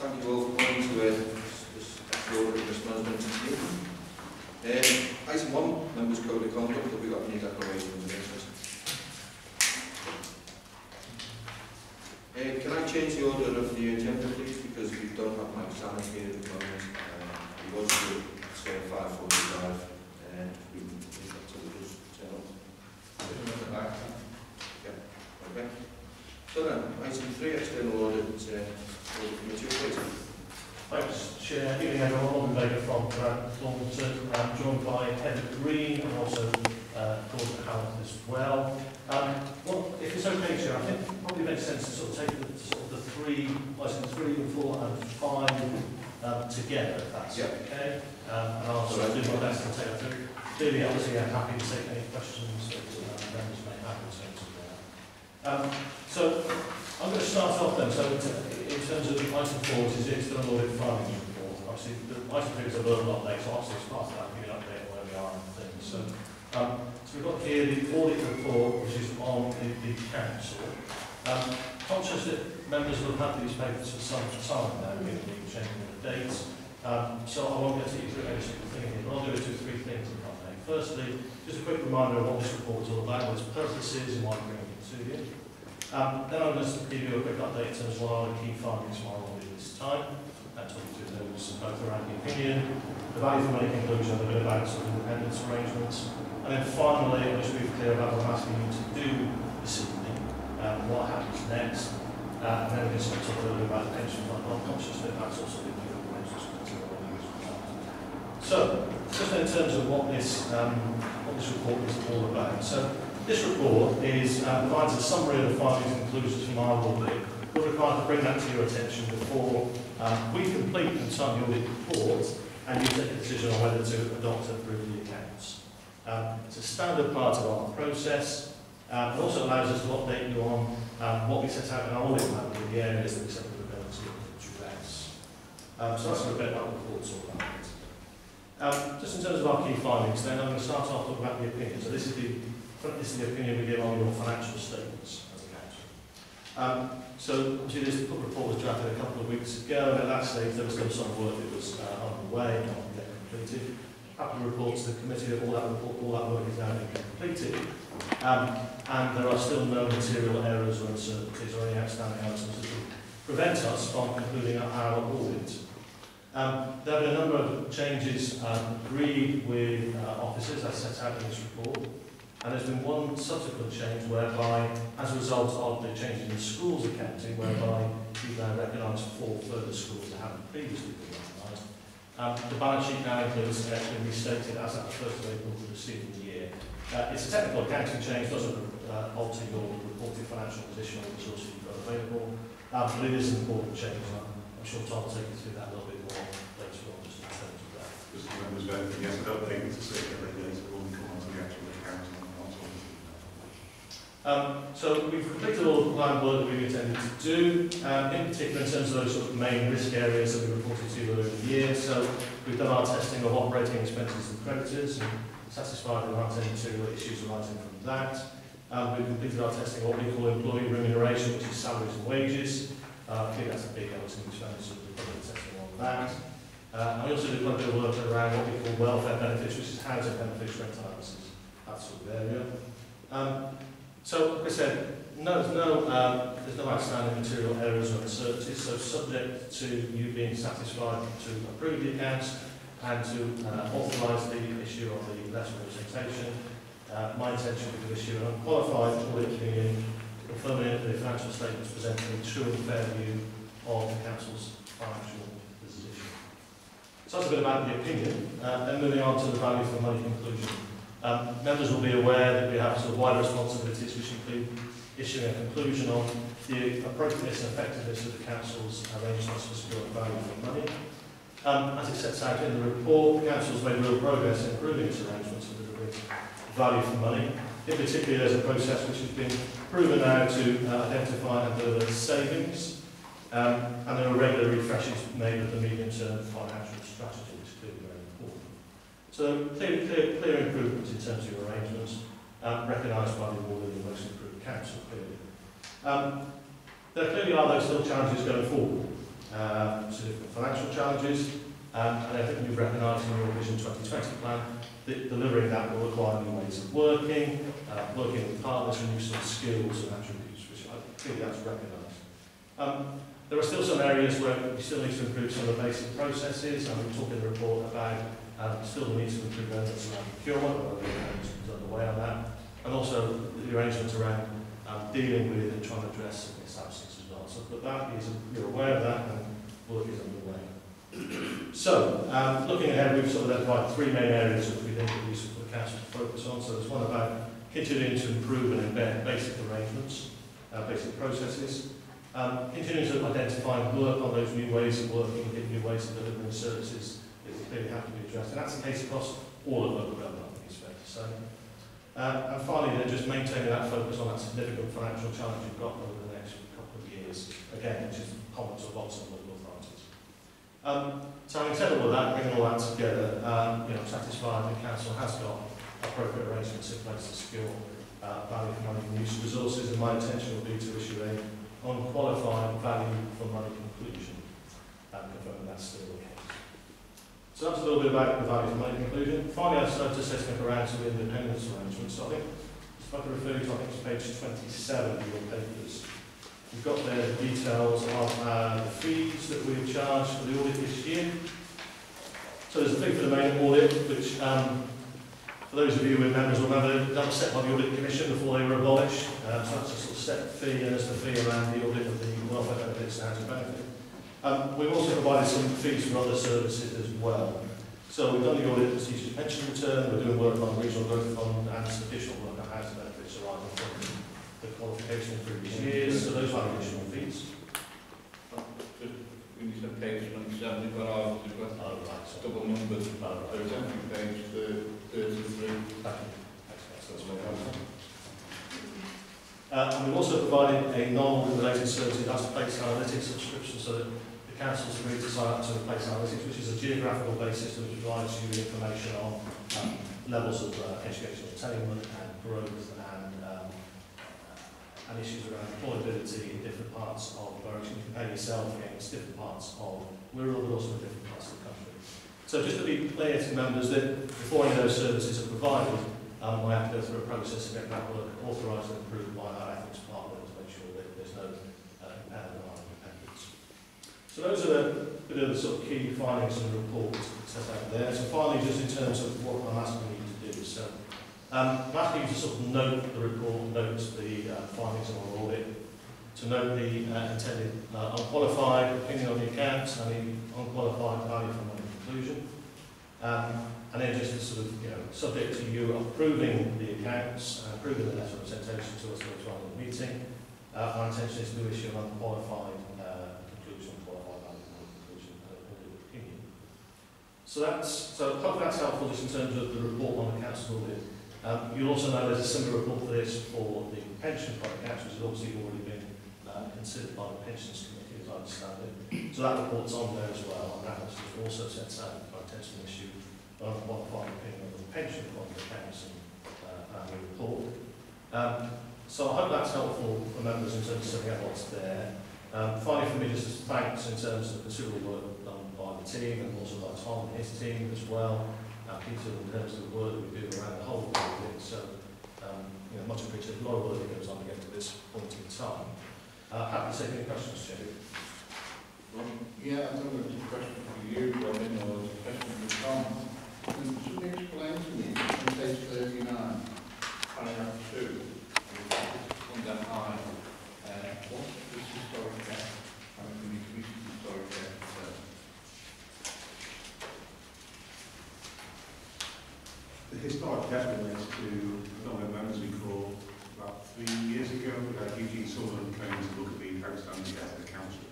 thank you all for coming to uh, this Board of Risk Management meeting. Um, item one, members code of conduct, have we got any declarations of business? Uh, can I change the order of the agenda please because we don't have Mike Sanders here at the moment. Uh, he was here at 5 4 item three, external audit, uh, audit committee appointment. Thanks, Chair. Evening everyone, Robin Baker from Grant Thornton. I'm joined by Heather Green and also uh, Gordon Howard as well. Um, well, if it's okay, Chair, I think it probably makes sense to sort of take the, sort of the three, license three, and four, and five um, together, if that's Yeah. okay. Um, and I'll sort of do my best to take through. Clearly, obviously, I'm happy to take any questions that uh, members may have in terms of that. Um, so, I'm going to start off then. So, in in terms of item four, which is the external audit findings report, obviously, the item three is a verbal update, so obviously, it's part of that, give you an update on where we are and things. So, um, so we've got here the audit report, which is on the, the council. Um, conscious that members will have these papers for some time now, given the changing of the dates. Um, so I won't get to you through every single thing here, but I'll do two three things if I may. Firstly, just a quick reminder of what this report is all about, what its purpose is, and why we're bringing it to you. Um, then I'm going to give you a quick update in terms of what key findings our audit this time. And talk you through those both around the opinion, the value for money conclusion, a bit about of independence arrangements. And then finally, I'm just be clear about what I'm asking you to do this evening, um, what happens next. Uh, and then we can sort of talk a little bit about the pension fund. I'm conscious that that's also been given So, just in terms of what this, um, what this report is all about. So, this report is, uh, provides a summary of the findings and conclusions from our audit. We're required to bring that to your attention before um, we complete and sign the audit report and you take a decision on whether to adopt and approve the accounts. Um, it's a standard part of our process. Um, it also allows us to update you on um, what we set out in our audit plan with the areas that we set were going to address. Um, so that's a bit about the report's all about. Um, just in terms of our key findings, then I'm going to start off talking about the opinion. So this is the this is the opinion we give on your financial statements as a council. Um, so, obviously, this report was drafted a couple of weeks ago, and at that stage there was still some work that was uh, underway, not yet completed. Happy to report to the committee that all that, report, all that work is now being completed, um, and there are still no material errors or uncertainties or any outstanding items that prevent us from concluding our audit. Um, there have been a number of changes um, agreed with uh, officers as set out in this report. And there's been one subsequent change whereby, as a result of the change in the schools accounting, whereby we've now recognised four further schools that haven't previously been recognised. Um, the balance sheet now includes uh, been restated as at the 1st of April of the preceding year. Uh, it's a technical accounting change, doesn't uh, alter your reported financial position or resources you've got available, um, but it is an important change. I'm, sure Tom will take you through that a little bit more later on, just in terms of that. Just members I don't think it's a secret regulator will come on to the actual account and not on Um, so we've completed all the planned work that we've intended to do, um, in particular in terms of those sort of main risk areas that we reported to you in the year. So we've done our testing of operating expenses and creditors and satisfied there aren't any material issues arising from that. Um, we've completed our testing of what we call employee remuneration, which is salaries and wages. Uh, I think that's a big element I'm sort of probably testing on that. Uh, and we also did quite a bit of work around what we call welfare benefits, which is housing benefits, rent allowances, that sort of area. Um, so, like I said, no, there's no, um, there's no outstanding material errors or uncertainties, so subject to you being satisfied to approve the accounts and to uh, authorise the issue of the letter of representation, uh, my intention is to issue an unqualified audit opinion confirming the financial statements present a true and fair view of the council's financial position. So that's a bit about the opinion. Uh, then moving on to the value for money conclusion. Um, members will be aware that we have sort of wider responsibilities which include issuing a conclusion on the appropriateness and effectiveness of the Council's arrangements for securing value for money. Um, as it sets out in the report, the Council's made real progress in improving its arrangements for delivering value for money. In particular, there's a process which has been proven now to uh, identify and deliver savings, um, and there are regular refreshes made of the medium-term financial strategy, which is clearly very important. So clear, clear, clear improvements in terms of your arrangements, um, recognised by the award of the most improved council, clearly. Um, there clearly are those still challenges going forward. um, financial challenges, um, and I think you've recognised in your Vision 2020 plan that delivering that will require new ways of working, uh, working with partners and new sort of skills and attributes, which I clearly that's recognised. Um, there are still some areas where we still need to improve some of the basic processes, and we talk in the report about um, still the need to improve elements around procurement, or the underway on that, and also the arrangements around um, dealing with and trying to address this absence as well. So but that is, you're aware of that, and work is underway. So, um, looking ahead, we've sort of identified three main areas that we think are useful for the council to focus on. So there's one about continuing to improve and embed basic arrangements, uh, basic processes, um, continuing to identify and work on those new ways of working, and new ways of delivering services clearly have to be addressed. And that's the case across all of local government, I think it's fair to say. Um, and finally, just maintaining that focus on that significant financial challenge you've got over the next couple of years, again, which is common to lots of local authorities. Um, so having said all of that, bringing all that together, um, you know, I'm satisfied the council has got appropriate arrangements in place to secure uh, value for money and use resources, and my intention will be to issue a unqualified value for money conclusion and confirm that's still. So that's a little bit about the value for money conclusion. Finally, I've started up around some independence arrangements. So I think, if I can refer you to, I think page 27 of your papers. You've got there the details of uh, the fees that we've charged for the audit this year. So there's a fee for the main audit, which, um, for those of you who are members will remember, that was set by the Audit Commission before they were abolished. Um, so that's a sort of set fee, and there's the fee around the audit of the welfare benefits and housing benefit. Um, we've also provided some fees for other services as well. So we've done the audit of teachers' pension return, we're doing work on the regional growth fund and some additional work on housing benefits arising from the qualification of previous years, so those are additional fees. When you said page 27, you've got our, you've got Oh, right, so, double numbers. oh, right. So it's page 33. Thank you. Excellent, so that's very helpful. Uh, and we've also provided a non-related service, that's Place Analytics subscription, so that council's agreed to sign up to Place Analytics, which is a geographical based system which provides you information on um, levels of uh, educational attainment and growth and, um, and issues around employability in different parts of the borough. You compare yourself against different parts of rural, but also different parts of the country. So just to be clear to members that before any of those services are provided, um, I have to go through a process to get that work authorised and approved by our ethics department to make sure that there's no uh, impairment on our independence. So those are bit of the sort of key findings in the report set out there. So finally, just in terms of what I'm asking you to do. So um, I'm asking you to sort of note the report, note the uh, findings of our audit, to note the uh, intended uh, unqualified opinion on the accounts and the unqualified value for money conclusion. Um, and then just to sort of, you know, subject to you approving the accounts, and approving the letter of presentation to us for the meeting, uh, our intention is to issue an unqualified uh, conclusion, qualified value for money conclusion, and a public opinion. So that's, so hopefully that's helpful just in terms of the report on the council audit. Um, you'll also know there's a similar report for this for the pension fund accounts, which has obviously already been uh, considered by the pensions committee, as I understand it. So that report's on there as well, and that also sets out our intention issue on qualified opinion of the pension fund accounts and uh, annual report. Um, so I hope that's helpful for members in terms of setting out what's there. Um, finally, for me, just thanks in terms of the considerable work by the team and also by Tom and his team as well. Uh, Peter, in terms of the work that we do around the whole thing. So, um, you know, much appreciated. A lot of work that goes on to get to this point in time. Uh, happy to take any questions, Chair. Yeah, I think there's a question for you, Robin, or a question for Tom. Can you explain to me, on page 39, paragraph 2, under I, uh, what is historic debt? We increase historic debt? uh, The historic debt relates to, know, members recall, about three years ago, uh, Eugene Sullivan came to look at the outstanding debt of the council.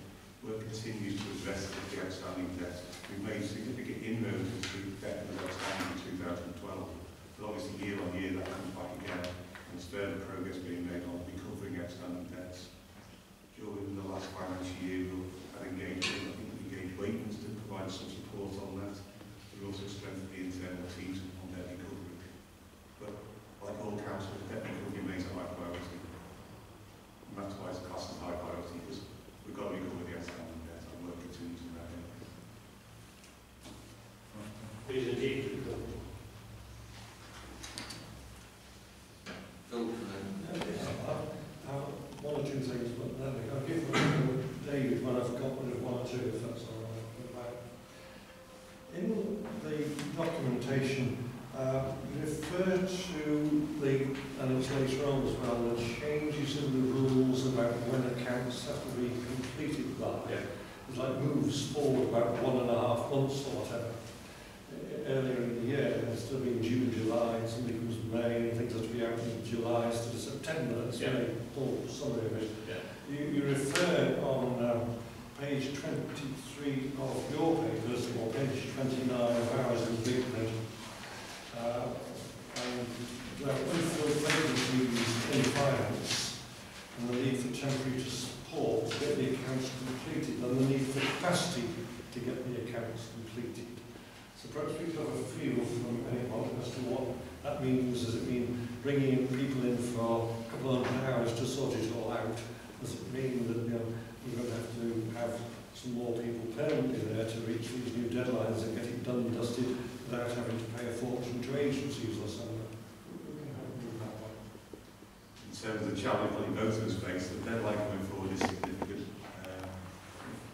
Work continues to address the outstanding debt. We've made significant inroads into debt that was outstanding in 2012. But obviously, year on year, that comes back again. And there's further progress being made on recovering outstanding debts. During the last financial year, we've had engaged, I think we engaged Waitons to provide some support on that. We also strengthened the internal teams on debt recovery. But like all councils, debt recovery remains a high priority. And that's why it's classed as high priority, because we've got to recover the outstanding debt and work continues is indeed difficult. Phil, and then Uh, One or two things, but then I'll give one to David when I've got rid of one or two, if that's all right. About- In the documentation, uh, you refer to the, and it's later on as well, the changes in the rules about when accounts have to be completed by. Yeah. It's like moves forward about one and a half months or whatever. E- Earlier in the year, it's still been June, July, and somebody comes May, and things have to be out in July instead of September, that's Yeah. very full summary of it. Yeah. You, you refer on um, page 23 of your papers, or page 29 of ours in big print, uh, and that unfilled vacancies in finance, and the need for temporary support to get the accounts completed, and the need for capacity to get the accounts completed. So perhaps we could have a feel from anyone as to what that means. Does it mean bringing people in for a couple of hours to sort it all out? Does it mean that you know, we're going to have to have some more people permanently there to reach these new deadlines and get it done and dusted without having to pay a fortune to agencies or something? That. In terms of the challenge of us face, the deadline coming forward is significant. Uh,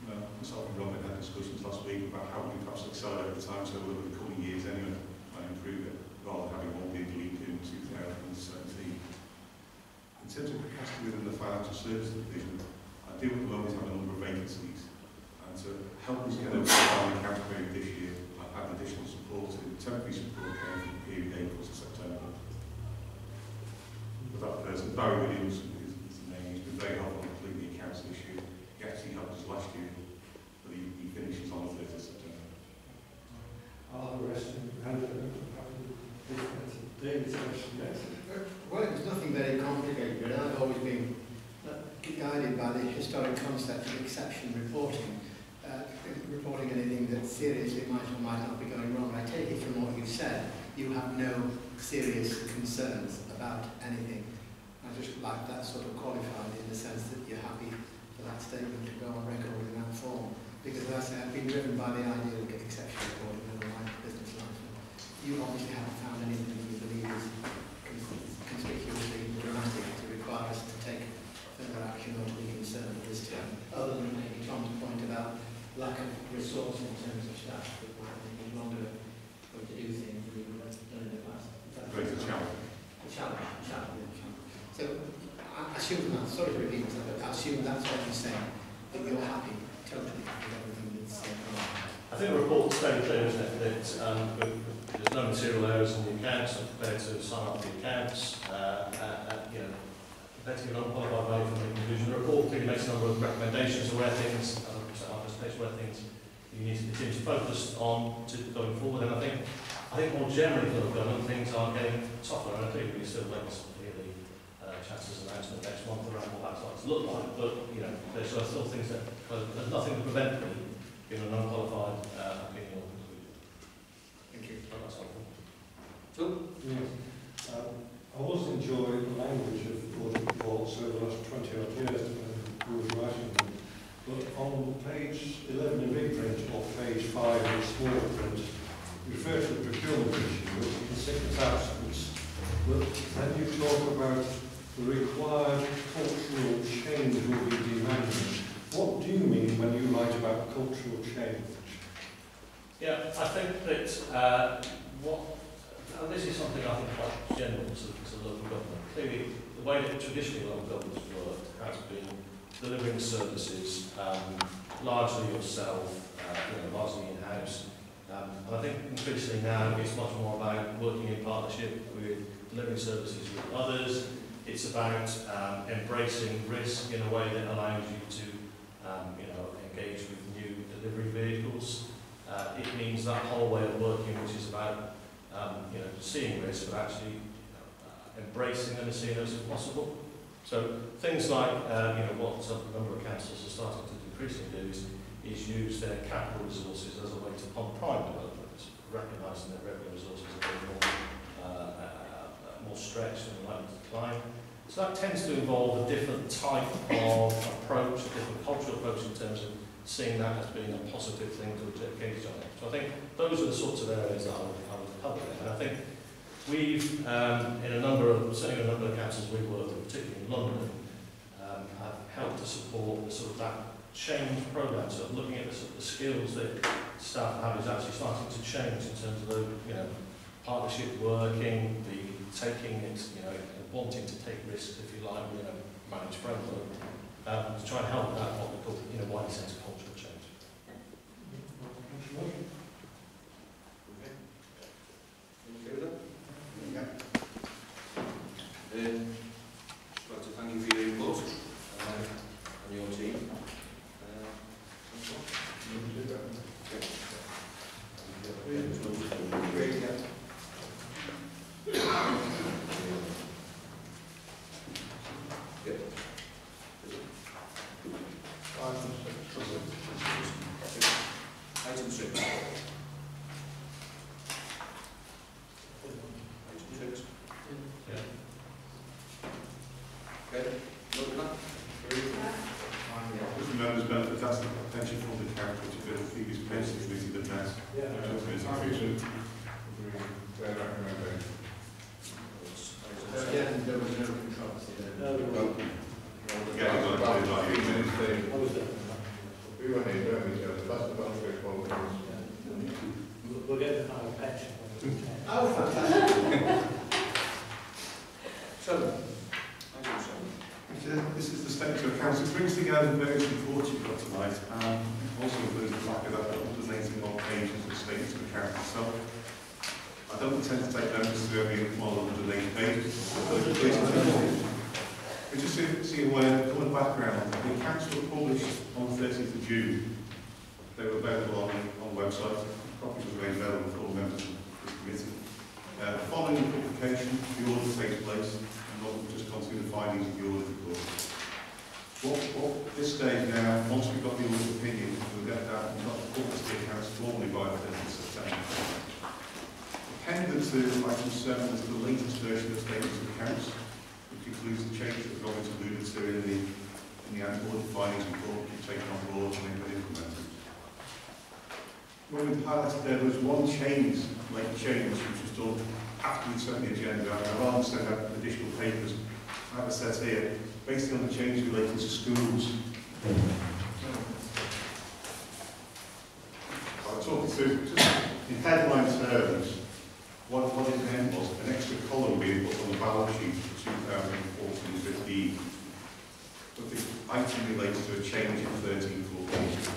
no, myself and Robin had discussions week about how we perhaps accelerate the time so over the coming years anyway and improve it, rather than having one big leap in 2017. In terms of capacity within the financial services division, I do at the moment have a number of vacancies. And to help us get over the period this year, I've had additional support, temporary support came from the period April to September. But that person, Barry Williams, is, the name, he's been very helpful in completing the accounts this. He actually helped us last year, he, he on the 30th of September. Are the rest of the David's question, yes? Well, it was nothing very complicated, but I've always been uh, guided by the historic concept of exception reporting. Uh, reporting anything that seriously might or might not be going wrong. I take it from what you've said, you have no serious concerns about anything. I just like that sort of qualified in the sense that you're happy for that statement to go on record in that form. Because as I say, I've been driven by the idea of exception reporting over my business life. You obviously haven't found anything you believe is conspicuously dramatic to require us to take further action or to be concerned at this time, other than maybe Tom's point about lack of resource in terms of staff that might make it longer for to do things than we have done in the past. That's Greater challenge. A challenge, a challenge, a challenge. So I assume that, sorry to repeat myself, but I assume that's what you're saying, that you're happy, totally happy with everything that's uh, going on. I think the report's very clear, isn't it, that um, there's no material errors in the accounts, I'm prepared to sign up the accounts, uh, uh, uh, you know, prepared to unqualified value from the conclusion. The report clearly makes a number of recommendations of where things, uh, up a space where things you need to continue to focus on to going forward, and I think, I think more generally for the government, things are getting tougher, and I think we still wait to hear the uh, Chancellor's announcement next month around what that's like to look like, but, you know, there's still things that, there's nothing to prevent me giving an unqualified uh, opinion or conclusion. Thank you. But that's helpful. Yes. Um, I always enjoy the language of audit reports over the last 20 odd years, depending who was writing them. But on page 11 in big print, or page 5 in small print, refer to the procurement issue, which you can see its absence. But then you talk about the required cultural change will be demanded. What do you mean when you write about cultural change? Yeah, I think that uh, what, and this is something I think quite general to, to local government. Clearly, the way that traditionally local government's worked has been delivering services um, largely yourself, uh, you know, largely in-house. Um, and I think increasingly now it's much more about working in partnership with delivering services with others. It's about um, embracing risk in a way that allows you to, um, you know, engage with new delivery vehicles. Uh, it means that whole way of working, which is about um, you know seeing risk, but actually uh, embracing them and seeing those as possible. So things like uh, you know what some number of councils are starting to increasingly do is, is use their capital resources as a way to fund prime development, recognising that revenue resources are more uh, uh, more stretched and likely to decline. So that tends to involve a different type of approach, a different cultural approach in terms of seeing that as being a positive thing to engage on. So I think those are the sorts of areas that I would, I would cover. And I think we've, um, in a number of, certainly in a number of councils we've worked with, particularly in London, um, have helped to support the sort of that change program, so looking at the, sort of the skills that staff have is actually starting to change in terms of the, you know, partnership working, the taking it, you know, wanting to take risks, if you like, you know, manage framework, um, to try and help that what we call, you know, wider sense of cultural change. Okay. Okay. Um, I'd like to thank you for your input. We'll get the higher pension. Oh, fantastic. Seven. Item seven. This is the statement of accounts. It brings together the various reports you've got tonight, and also includes the back of that, up to 19 odd pages of statements of accounts itself. I don't intend to take members through every one of the eight pages. But just to see where, the background, the accounts were published on the 30th of June. They were available on, on the website. Copies were made available all members of the committee. Uh, following the publication, the audit takes place, and not just through the findings of the audit report. What, what this stage now, once we've got the audit opinion, we'll get that and not publish the accounts formally by the 30th of September. Appended to item seven is the latest version of statements of accounts, which includes the changes that Robert alluded to in the, in the annual audit findings report, which taken on board and implemented. When we highlighted there, was one change, late change, which was done after we sent the agenda out. I'd rather send out additional papers. I have a set here, based on the change relating to schools. I'll talk through, just in headline terms, what, what it meant was an extra column being put on the balance sheet for 2014-15. But the item relates to a change in 13-14.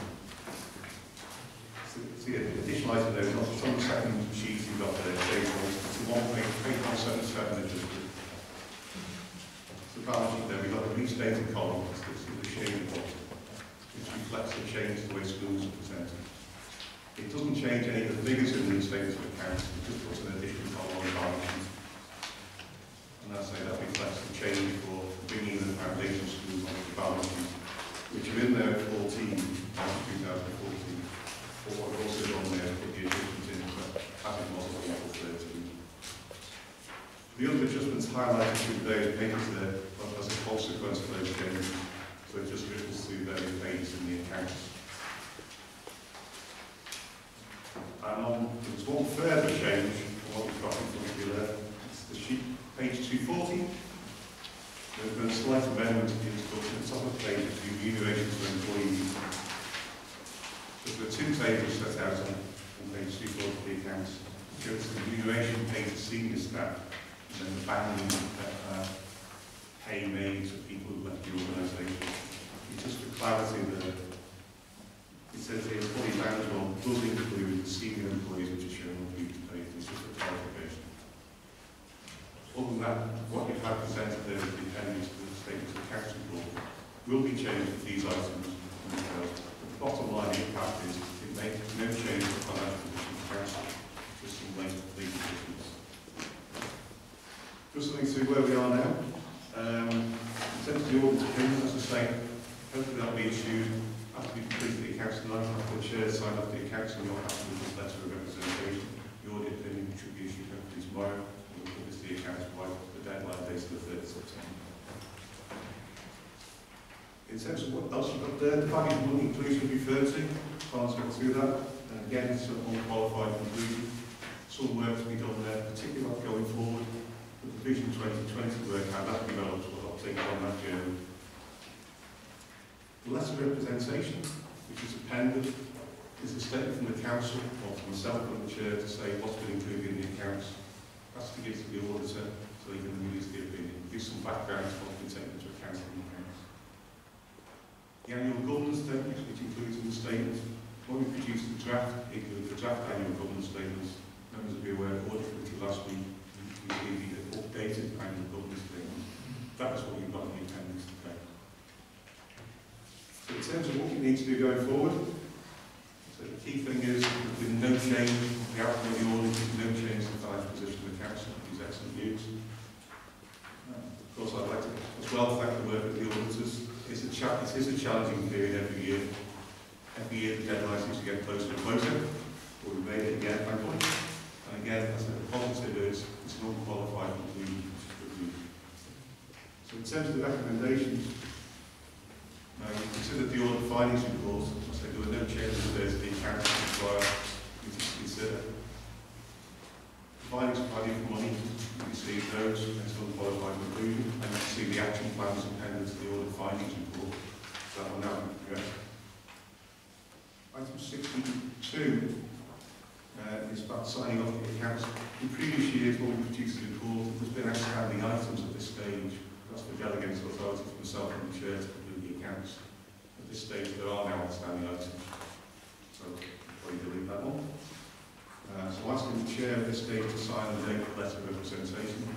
see an additional item there, not from the second sheet you've got there, tables, to 1.3177 adjusted. So balance sheet there, we've got a restated column, it's the the shaded box, which reflects the change to the way schools are presented. It doesn't change any of the figures in the statements of accounts, it just puts an additional column on the balance sheet. Highlighted through those pages there as a consequence of those changes. So just ripples through those pages in the accounts. And on, there's one further change what we've got in front of. It's the sheet, page 240. There's been a slight amendment in the introduction, top of the page, to remuneration for employees. So there are two tables set out on, on page 240 of the accounts. It shows the remuneration paid to senior staff, then the banding uh, pay made to people who left the organisation. It's just for clarity there. It says the employee management does include the senior employees which are shown on duty pay. It's just a clarification. Other than that, what you've had presented there is the appendix to the statement of council report will be changed with these items. and details. The bottom line impact is it makes no change to the financial position of council, just some length of legal business. Just looking through where we are now. Um, in terms of the audit opinion, as I say, hopefully that'll be issued after we complete the accounts tonight, after the chair sign off the accounts and you'll have to this letter of representation. The audit opinion should be issued hopefully tomorrow. We'll publish the accounts by the deadline date of the 3rd of September. In terms of what else you've got there, the value of money inclusion referred to, Colin's got through that. And again, it's an unqualified conclusion. Some work to be done there, particularly about going forward. with The Vision 2020 work, how that develops, what I'll take on that journey. The letter of representation, which is appended, is a statement from the council, or from myself and the chair, to say what's been included in the accounts. That's to give to the auditor, so he can release the opinion, give some background to what's been taken into account in the accounts. The annual governance statement, which includes in the statement, when we produced the draft, it included the draft annual governance statements. Members will be aware, audit committee last week, we received the updated annual governance statement. That is what you've got in the appendix today. So in terms of what we need to do going forward, so the key thing is, there's no change, the outcome of the audit is no change in the financial position of the council, these excellent news. Um, of course, I'd like to as well thank the work of the auditors. It's a cha- it is a challenging period every year. Every year the deadline seems to get closer and closer, but we made it again, thankfully. And again, as the positive is, it's an unqualified conclusion. So in terms of the recommendations, now, you considered the audit findings report, I said there were no changes to those, the accounts require you to consider. Findings of value for money, you can see those, that's unqualified conclusion, and you can see the action plans appended to the audit findings report. That will now be correct. Item sixty-two uh, is about signing off the accounts. In previous years, when we produced the report, there's been outstanding items at this stage. That's for delegates authority for myself and the chair to the accounts. At this stage, there are now outstanding items. So, probably delete that one. Uh, so asking the chair at this stage to sign the letter letter of representation,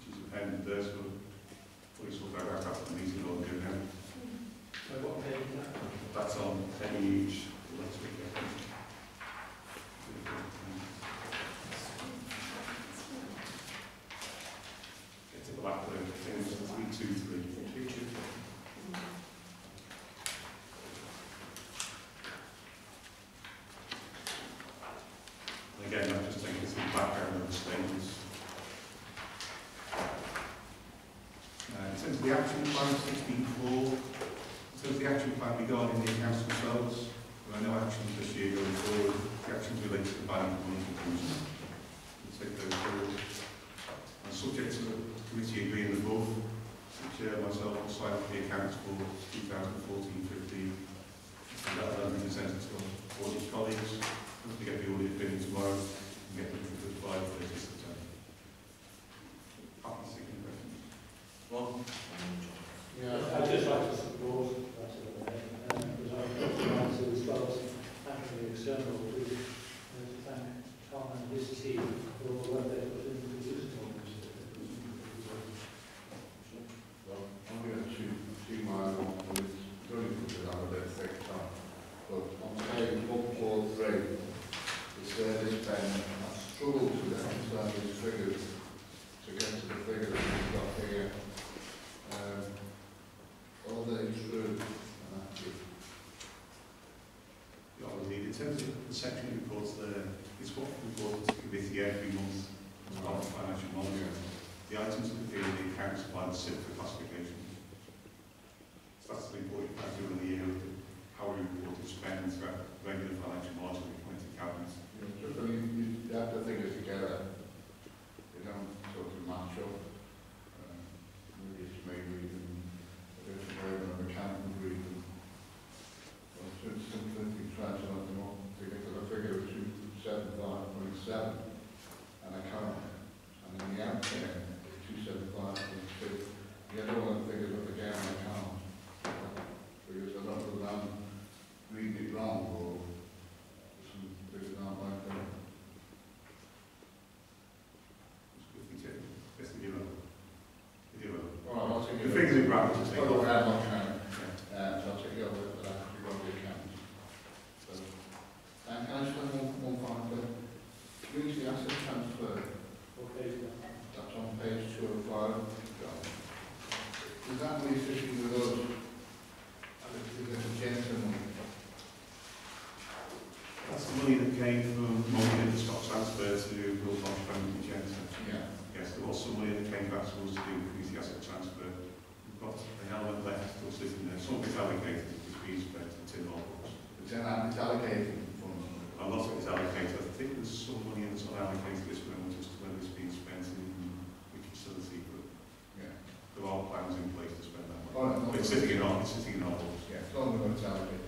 which is appended there, so please sort that out after the meeting or go now. So what page is that? That's on page, final conclusion. And subject to the committee agreeing above, the chair myself will sign off the accounts for 2014-15. That will then be sent to all colleagues. We'll get the audit opinion tomorrow and get them to the 5 there, it's what we report the committee every month the financial monitoring. The items that appear in the accounts are the simple classification. So that's the report you have during the year, of how we report and spend throughout regular financial monitoring committee cabinets. You know, Just when you, you have the figures together, they don't sort of match up. Uh, Maybe it's maybe even, if it's more of an accountant reason. Well, it's simply trying to let them all, to get to the figure of two seven five point seven, and account, and then the outcome, two seven five point six. You don't want the figures up again on account, because a lot of them read it wrong, or some figures aren't like that. If we take, yes, we do. We do. Well, I'll take The it. figures in brackets, I think. I have my account, Yeah. uh, so I'll take it over, but I have to go the account. So, and can I just have one, one final thing? Community asset transfer, Okay, that's on page two of five. Is that the issue with us? Is it a gentleman? That's the money that came from money in the stock transfer to Will Marsh Family Centre. Yeah. Yes, there was some money that came back to us to do community asset transfer. got an element left still sitting there. Something's allocated between spread to tin notebooks. It's, an, it's allocated funds. A lot of it's allocated. I think there's some money that's unallocated at this moment as to whether it's being spent in which facility, but yeah. there are plans in place to spend that money. Oh, no, it's, sitting. In, it's sitting in our it's sitting in all. Yeah, it's not going to allocated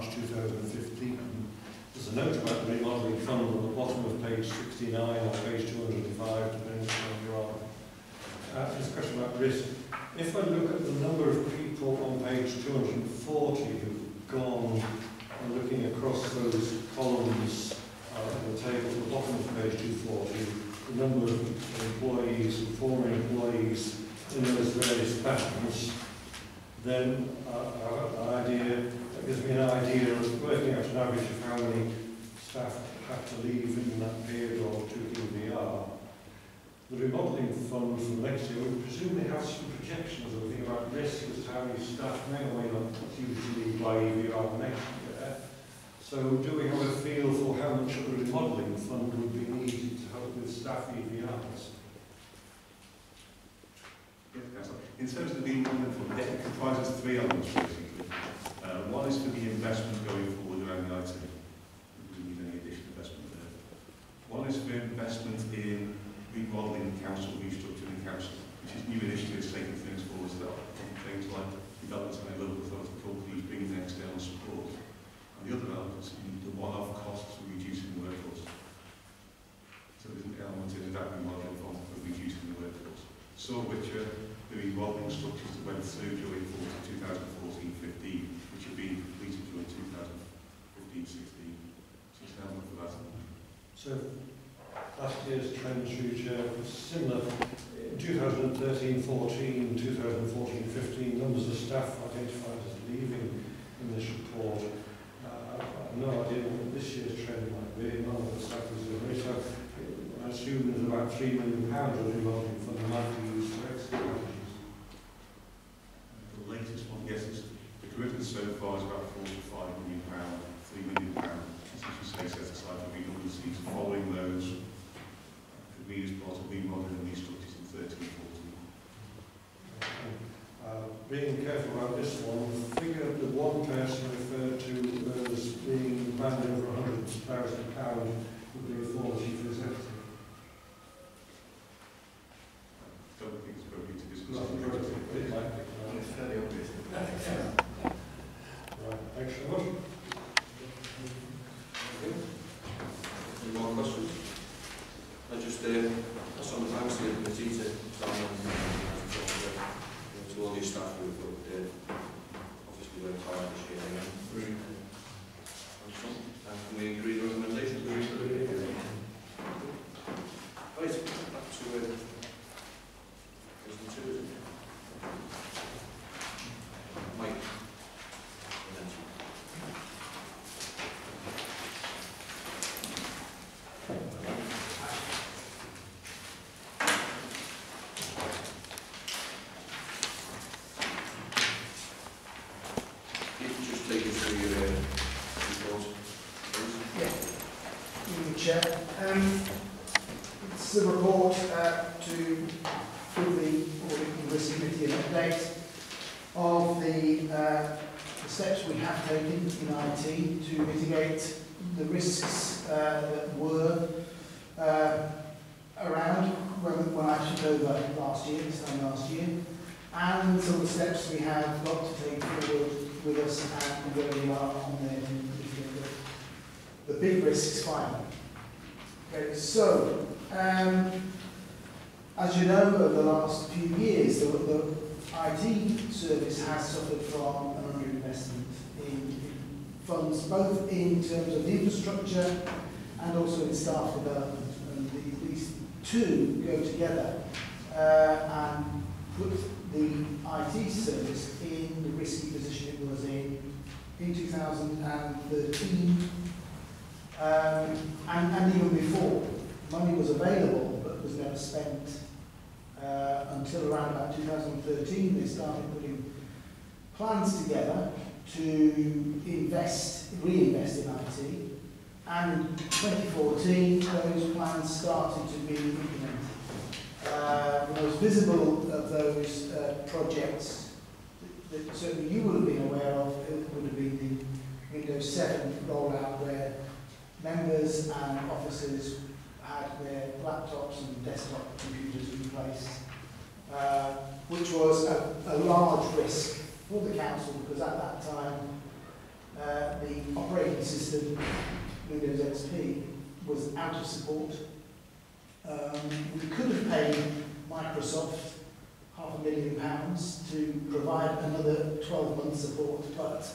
March 2015. There's a note about the remodelling fund on the bottom of page 69 or page 205, depending on where you are. Uh, there's a question about risk. If I look at the number of people on page 240 who've gone and looking across those columns uh, the table at the bottom of page 240, the number of employees and former employees in those various bands, then uh, an idea, that gives me an idea working out an average of how many staff have to leave in that period or to QVR. The remodelling fund for next year, we presumably have some projections of thing about risk as to how many staff may or may not usually by EVR next year. So do we have a feel for how much of the remodelling fund would be needed to help with staff E EVRs? Yes. In terms of the remodelling fund, it comprises three elements. Uh, one is for the investment going forward around the IT. We need any additional investment there. One is for investment in remodelling the council, restructuring the council, which is new initiatives taking things forward that things like development of local authority companies, bringing in external support. And the other element is the one-off costs for reducing the workforce. So there's an element in that remodelling fund for reducing the workforce. Of which are the remodelling structures that went through during 2014-15, which have been completed during 2015-16. So it's an element for that. So last year's trend through chair was similar. In 2013-14, 2014-15, numbers of staff identified as leaving in this report. Uh, I've no idea what this year's trend might be. None of the staff was in. So I assume there's about three million pounds of revolving fund that might be used for exit packages. The latest one, yes, is the commitment so far is about 45 million pound, 3 million pound, as you say, set aside for redundancies following those agreed as part of remodelling these structures in 13 Uh, being careful about this one, the figure of the one person referred to as being banned over £100,000 would be a former chief executive. Don't think it's appropriate to discuss. Not it. appropriate, but it might be. It's fairly obvious. Right, thanks very much. Any more questions? I just, uh, that's on the thanks to the committee to Simon and uh, to all your staff who have worked, uh, obviously worked hard this year. again. And can we agree the recommendation? Right, back to, uh, President two, is it? Mike. You can just take us through your, uh, report, please. Thank you, Chair. Um, it's a report uh, to give the Audit and Risk Committee an update of the, uh, the steps we have taken in IT to mitigate the risks uh, that were uh, around when, when I took over last year, this time last year, and some of the steps we have got to take forward with us and where we are on mitigate the, the big risks finally. Okay, so, um, as you know, over the last few years, the, the IT service has suffered from an underinvestment in, funds, both in terms of the infrastructure and also in staff development. And the, these two go together uh, and put the IT service in the risky position it was in in 2013, um, and, and even before. Money was available, but was never spent uh, until around about 2013. They started putting plans together to invest, reinvest in IT, and in 2014 those plans started to be implemented. Uh, the most visible of those uh, projects that, that certainly you would have been aware of uh, would have been the Windows 7 rollout where members and officers had their laptops and desktop computers replaced, uh, which was a, a large risk for the council because at that time uh, the operating system, Windows XP, was out of support. Um, we could have paid Microsoft half a million pounds to provide another 12 month support, but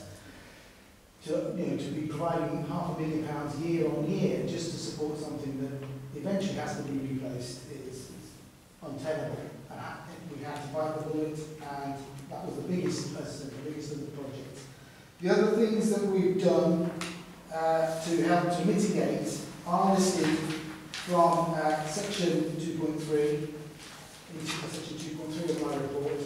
to, you know, to be providing half a million pounds year on year just to support something that eventually has to be replaced is, untenable. We had to bite the bullet, and that was the biggest, said, the biggest of the projects. The other things that we've done uh, to help to mitigate are listed from uh, section 2.3 into section 2.3 of my report.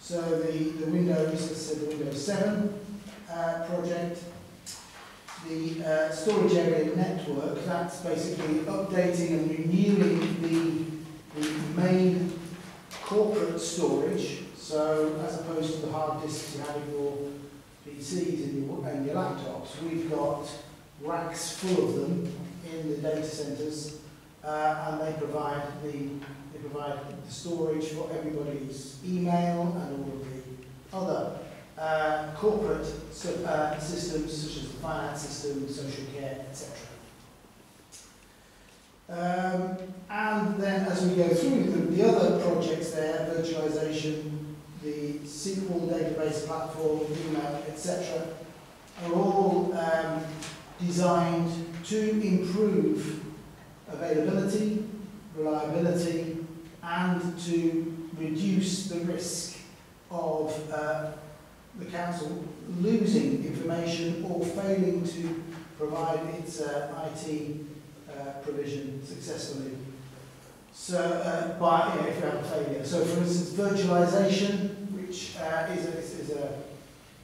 So the, the Windows, as I said, the Windows 7 uh, project, the uh, storage area network, that's basically updating and renewing the, the main corporate storage. So as opposed to the hard disks you have in your PCs and your, and your laptops, we've got racks full of them in the data centers uh, and they provide the they provide the storage for everybody's email and all of the other uh, corporate uh, systems such as the finance system, social care, etc. Um, and then as we go through the, the other projects there, virtualization, the SQL database platform, email, etc., are all um, designed to improve availability, reliability, and to reduce the risk of uh, the council losing information or failing to provide its uh, IT uh, provision successfully. So, uh, by, you know, if you have a failure. So, for instance, virtualization, which uh, is, a, is a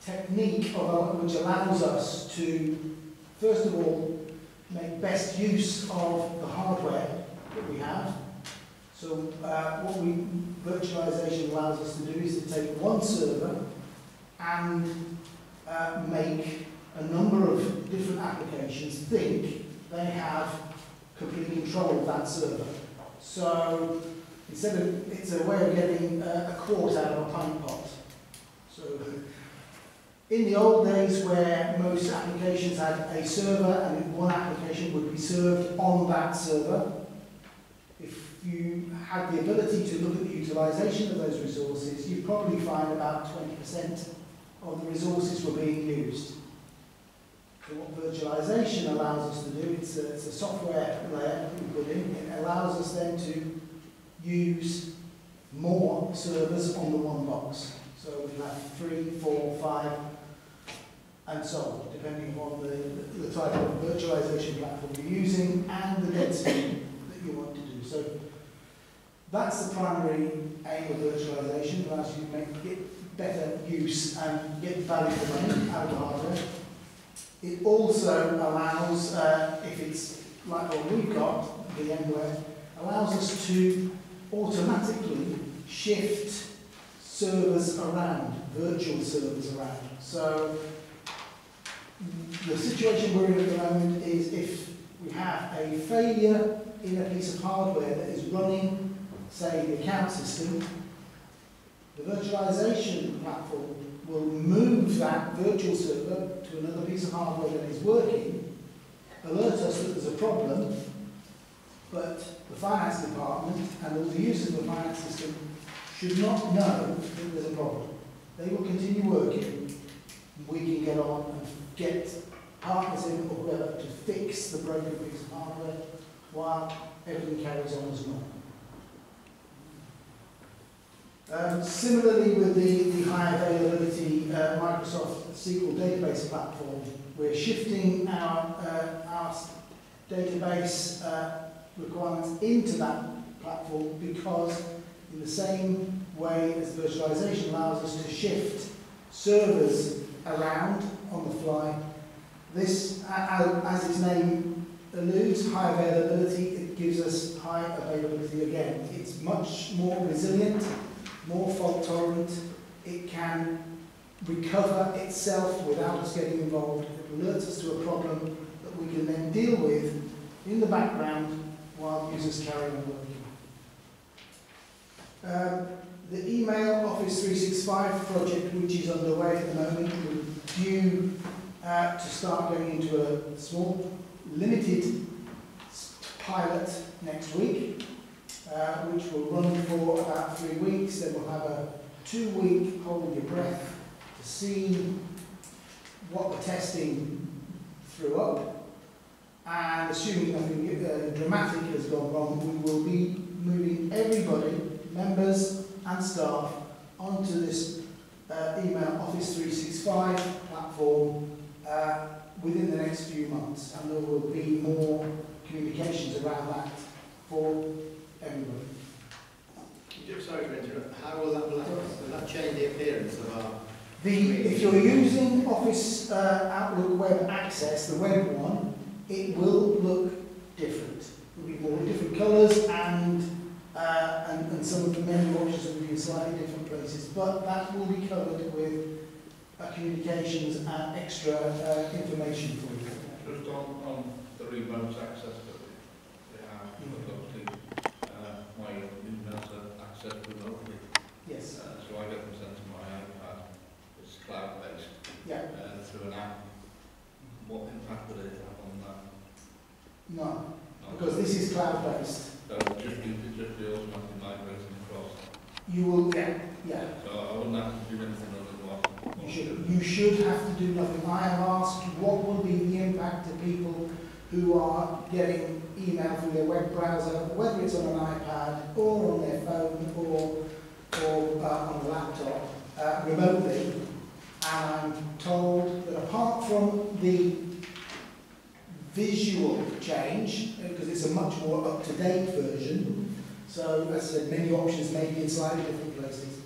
technique of, which allows us to, first of all, make best use of the hardware that we have. So, uh, what we virtualization allows us to do is to take one server and uh, make a number of different applications think they have complete control of that server. So instead of, it's a way of getting uh, a quart out of a pint pot. So in the old days where most applications had a server and one application would be served on that server, if you had the ability to look at the utilization of those resources, you'd probably find about 20% of the resources were being used. So what virtualization allows us to do, it's a, it's a software layer that we put in, it allows us then to use more servers on the one box. So we have three, four, five, and so on, depending on the, the type of virtualization platform you're using and the density that you want to do. So that's the primary aim of virtualization, allows you to make it better use and get value for money out of hardware. It also allows, uh, if it's like what we've got, VMware, allows us to automatically shift servers around, virtual servers around. So the situation we're in at the moment is if we have a failure in a piece of hardware that is running, say, the account system, the virtualization platform will move that virtual server to another piece of hardware that is working, alert us that there's a problem, but the finance department and all the users of the finance system should not know that there's a problem. They will continue working, we can get on and get partners in or whoever to fix the broken piece of hardware while everything carries on as normal. Um, similarly with the, the high availability uh, Microsoft SQL database platform. We're shifting our, uh, our database uh, requirements into that platform because in the same way as virtualization allows us to shift servers around on the fly, this, as its name alludes, high availability, it gives us high availability again. It's much more resilient, more fault tolerant, it can recover itself without us getting involved. It alerts us to a problem that we can then deal with in the background while users carry on working. Um, the email Office 365 project, which is underway at the moment, we're due uh, to start going into a small, limited pilot next week, uh, which will run for about three weeks. Then we'll have a two-week hold your breath to see what the testing threw up. And assuming nothing uh, dramatic has gone wrong, we will be moving everybody, members and staff, onto this uh, email Office 365 platform uh, within the next few months. And there will be more communications around that for everybody. Just sorry to interrupt, how will that, will that, will that change the appearance of our, The, if you're using Office uh, Outlook Web Access, the web one, it will look different. It will be more different colours and, uh, and, and some of the menu options will be in slightly different places, but that will be covered with uh, communications and extra uh, information for you. Just on, on the remote access that we we have, obviously, uh, my emails are accessed remotely, Yes, uh, so I get them sent to my iPad, it's cloud-based, yeah, uh, through an app. What impact would it have on that? no, because this is cloud-based. So it just be, it just be automatically migrating across, You will, yeah, yeah, so I wouldn't have to do anything other than what. You should, you should have to do nothing. I have asked what will be the impact to people who are getting email through their web browser, whether it's on an iPad or on their phone or, or uh, on a laptop, uh, remotely. And I'm told that apart from the visual change, because it's a much more up-to-date version, so as I said, many options may be in slightly different places,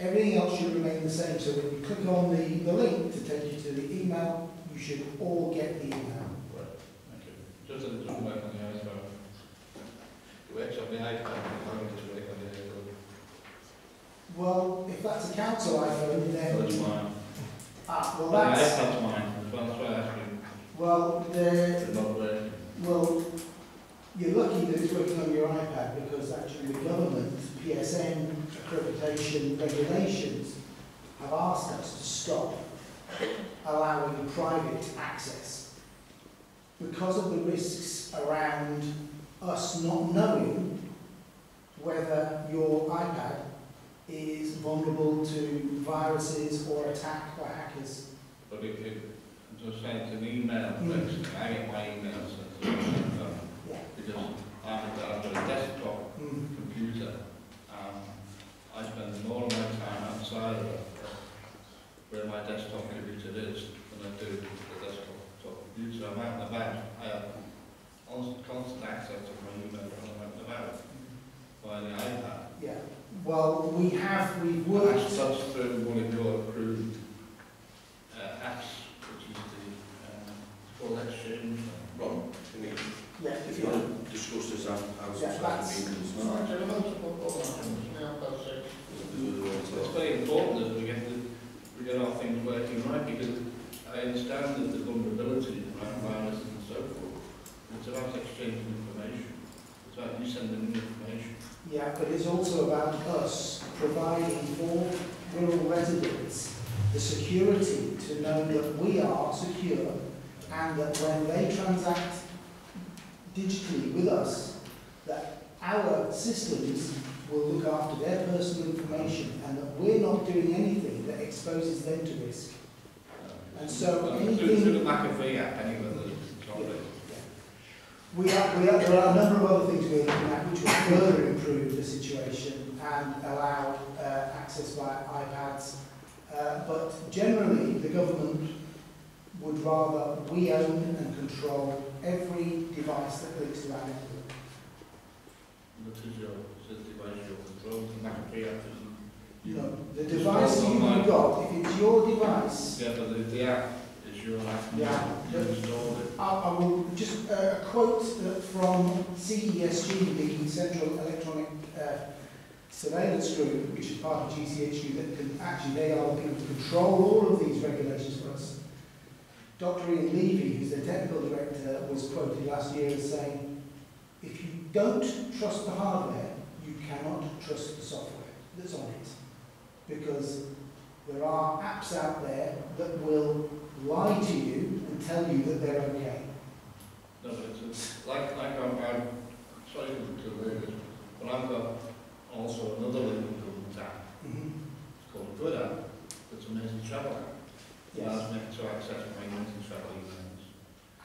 Everything else should remain the same, so when you click on the, the link to take you to the email, you should all get the email. Right, thank you. Just it doesn't work on the iPhone. It works on the iPad, but it doesn't work on the iPhone. Well, if that's a council iPhone, That's then, mine. Ah, well, The that's, mine, that's why, that's why I asked you. well, the, working. well, you're lucky that it's working on your iPad, because actually the government, PSN accreditation regulations have asked us to stop allowing private access because of the risks around us not knowing whether your iPad is vulnerable to viruses or attack by hackers. But if, I'm just it's an email, Mm. I get my emails sent to my phone, Yeah. because I'm, got a desktop Mm. computer, um, I spend more of my time outside of where my desktop computer is, than I do the desktop top computer. I'm out and about, I have constant, constant access to my email when I'm out and about, via the iPad. Yeah. Well, we have, we've That's, worked, that's through one of your approved uh, apps, which is the, um, called Exchange. Ron, can we, yeah, if you want to discuss this out, Yeah, the meetings, No, no? I don't know, it's about all that, it's now about six. It's It's very important that we get the, we get our things working right because I understand that the vulnerability around viruses and so forth. It's about exchanging information. It's about you sending me information. Yeah, but it's also about us providing for rural residents the security to know that we are secure and that when they transact digitally with us, that our systems will look after their personal information and that we're not doing anything that exposes them to risk. And so anything- Through, the McAfee app anyway, that's on it. We are, we are, there are a number of other things we're looking at which will further improve the situation and allow uh, access via iPads uh, but generally, the government would rather we own and control every device that links to our network. That is your, the device your control, and that can be active. No, the device you've got, if it's your device, Yeah, but the, the app your. Yeah. I, I will just uh, a quote from CESG, the Central Electronic uh, Surveillance Group, which is part of GCHQ, that can actually they are the people who control all of these regulations for us. Dr. Ian Levy, who's the technical director, was quoted last year as saying, if you don't trust the hardware, you cannot trust the software that's on it. Because there are apps out there that will lie to you and tell you that they're okay. No, but it's, like, like I'm, I'm sorry to leave it, but I've got also another little government app, it's called Buddha. It's a amazing travel app. Yes. Allows me to access my amazing travel emails.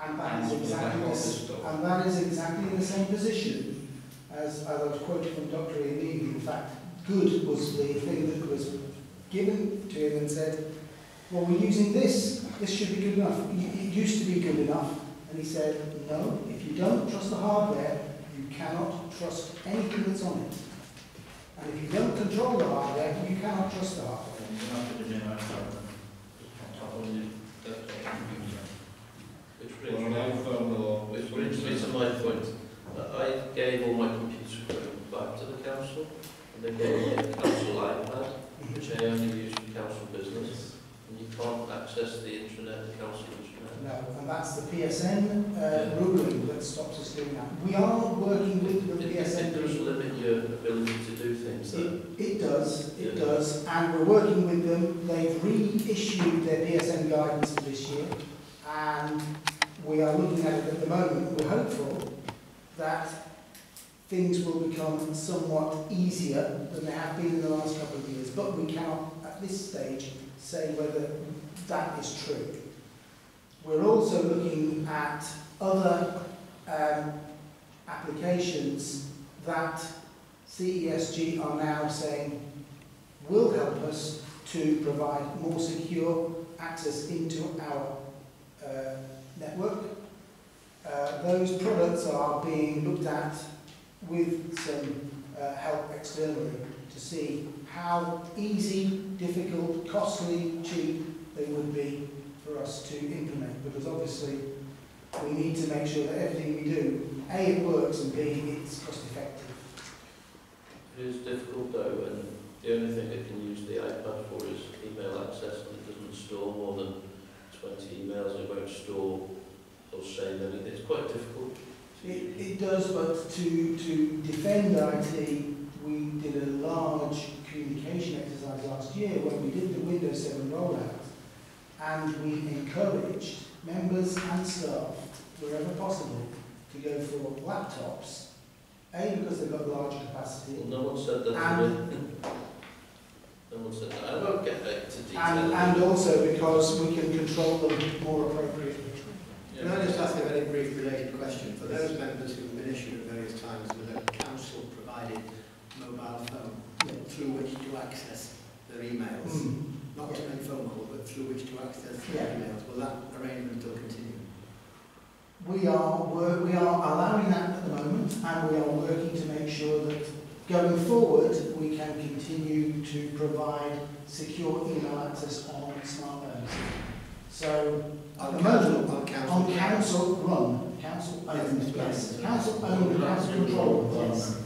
And that is And exactly back the, office s- stuff. and that is exactly the same position as, as I was quoted from Dr. Levy. In fact, good was the thing that was given to him and said, well, we're using this, this should be good enough. It used to be good enough. And he said, no, if you don't trust the hardware, you cannot trust anything that's on it. And if you don't control the hardware, you cannot trust the hardware. And you have to do my iPhone, on top of the desktop computer. Which Or brings an me, iPhone or... which brings me to my point. that I gave all my computer equipment back to the council, and they gave me a council iPad, which I only use for council business, and you can't access the intranet, the council intranet. No, and that's the PSN uh, ruling that stops us doing that. We are working with the It, PSN. it does limit your ability to do things, though. It, it does, it Yeah. does, we're working with them. They've reissued their PSN guidance for this year, and we are looking at it at the moment. We're hopeful that things will become somewhat easier than they have been in the last couple of years, but we cannot, at this stage, say whether that is true. We're also looking at other um, applications that CESG are now saying will help us to provide more secure access into our uh, network. Uh, those products are being looked at with some uh, help externally to see how easy, difficult, costly, cheap they would be for us to implement because obviously we need to make sure that everything we do, A, it works and B, it's cost effective. It is difficult, though, and the only thing it can use the iPad for is email access, and it doesn't store more than 20 emails, it won't store or save anything. It's quite difficult. It, it does, but to, to defend IT, we did a large communication exercise last year when we did the Windows 7 rollout. And we encouraged members and staff, wherever possible, to go for laptops. A, because they've got large capacity, Well, no one said that And- me. No one said that. I won't get back to detail. and, and also because we can control them more appropriately. Can I just ask a very brief related question? For those members who have been issued at various times with a council-provided mobile phone through which to access their emails, Mm. not to make phone calls, but through which to access their Yeah. emails, will that arrangement still continue? We are, we are allowing that at the moment and we are working to make sure that going forward we can continue to provide secure email access on smartphones. So at the moment, on council? on council run, council owned, yes, council owned, council controlled, yes.